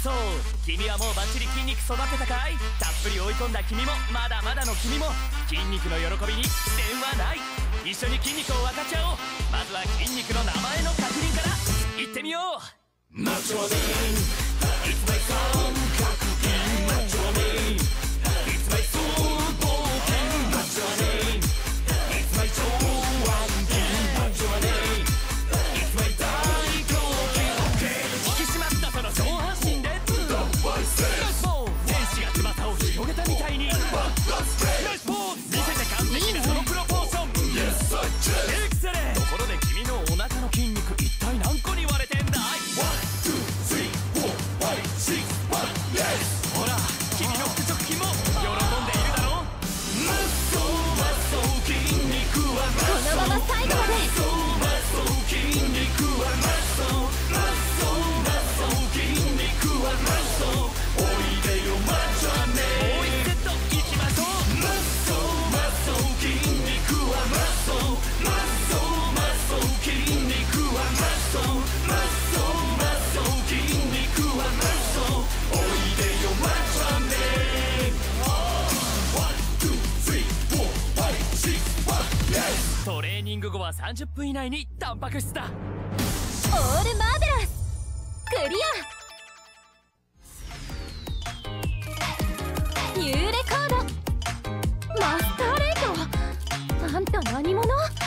そう。君はもうバッチリ筋肉育てたかい？たっぷり追い込んだ君もまだまだの君も筋肉の喜びに視点はない。一緒に筋肉を分かっちゃおう。まずは筋肉の名前の確認からいってみよう。ーニング後は30分以内にタンパク質だ。オールマーベラス。クリア。ニューレコード。マスターレイトあんた何者？